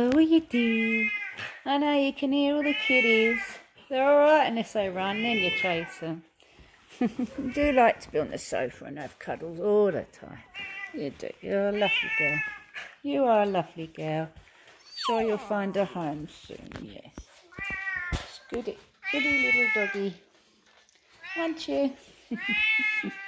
Oh, you do! I know you can hear all the kitties. They're alright unless they run, then you chase them. you do like to be on the sofa and have cuddles all the time. You do. You're a lovely girl. You are a lovely girl. Sure you'll find a home soon, yes. It's goody, goody little doggy. Aren't you?